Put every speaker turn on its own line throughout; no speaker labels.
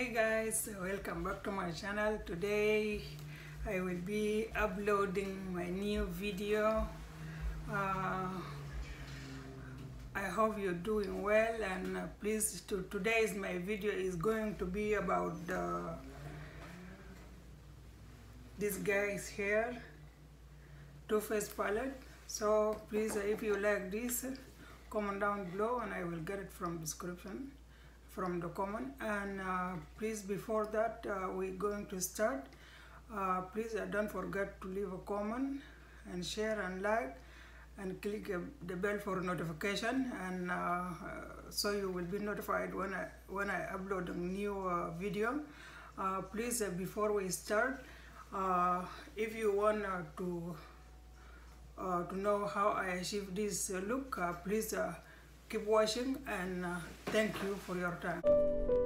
Hey guys, welcome back to my channel. Today I will be uploading my new video. Uh, I hope you're doing well and uh, please to, today's my video is going to be about uh, this guy's hair Too Faced palette. So please uh, if you like this comment down below and I will get it from description from the comment and uh, please before that uh, we're going to start. Uh, please uh, don't forget to leave a comment and share and like and click the bell for notification. And uh, uh, so you will be notified when I when I upload a new video. Please before we start if you want to to know how I achieve this look please keep watching and uh, thank you for your time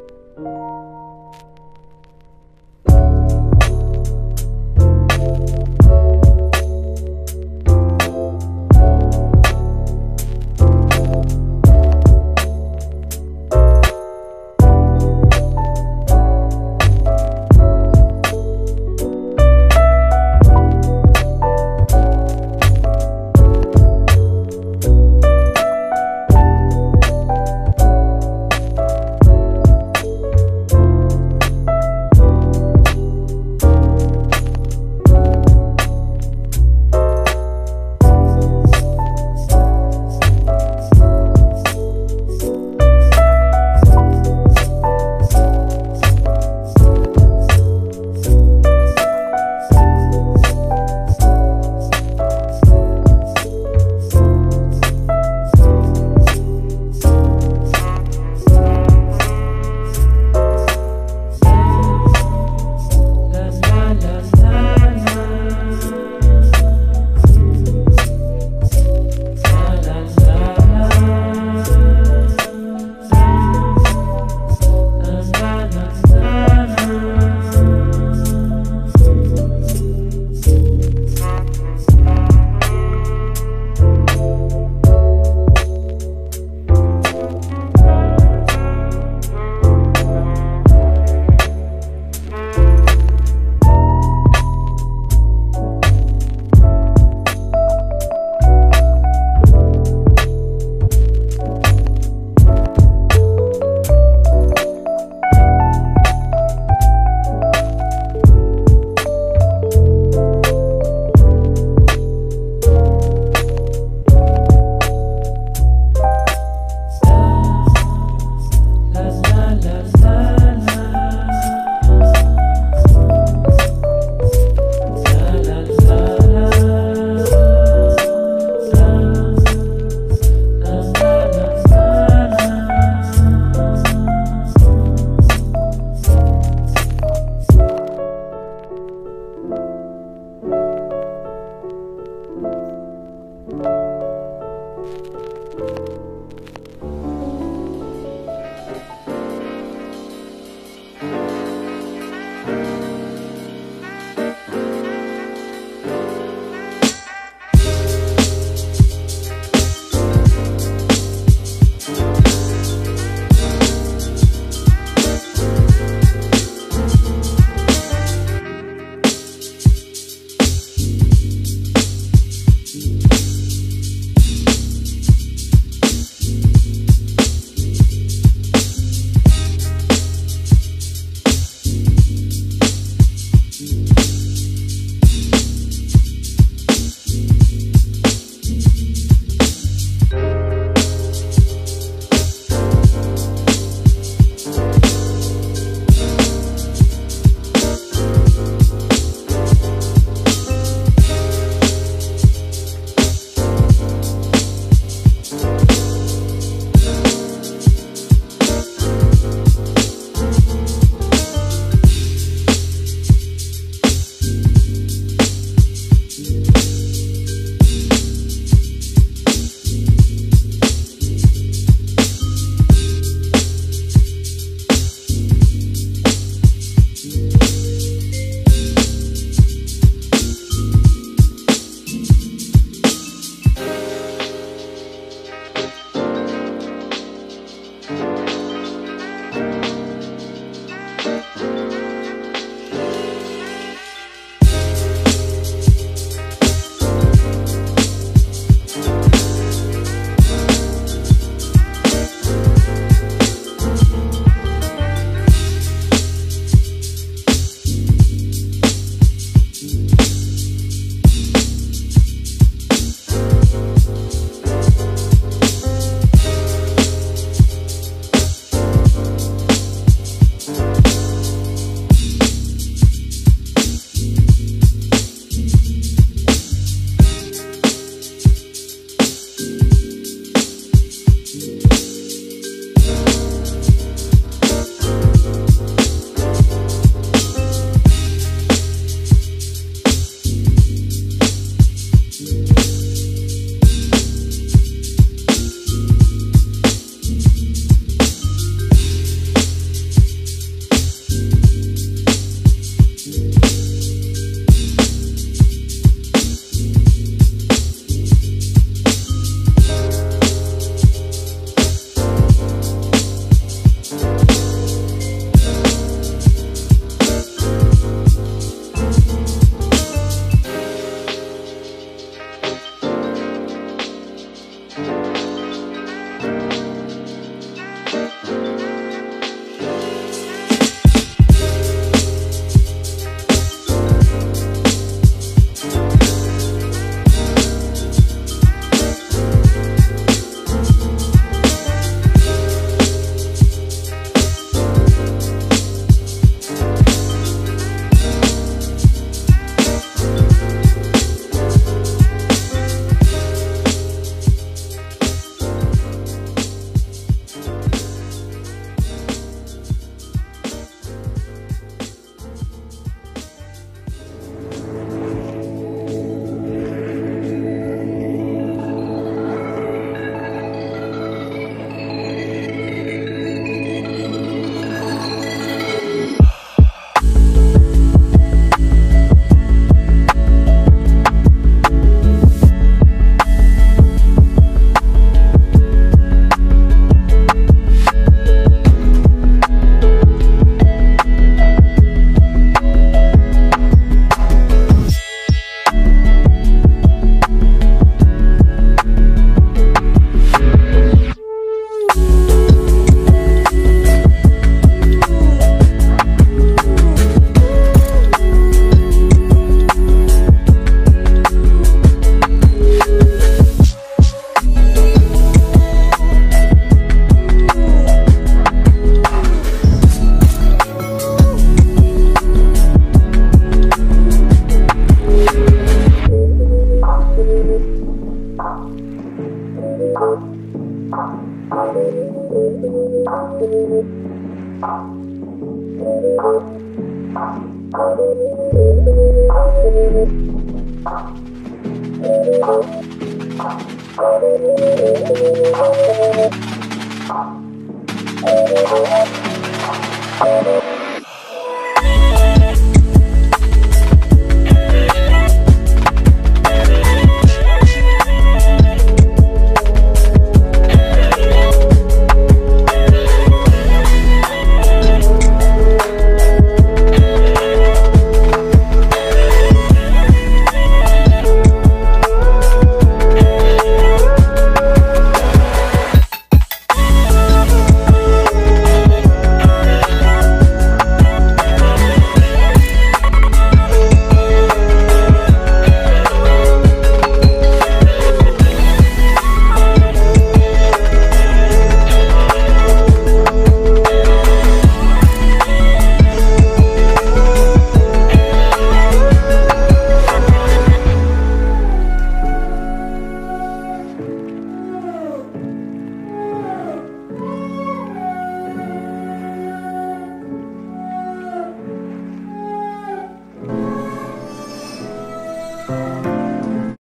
Thank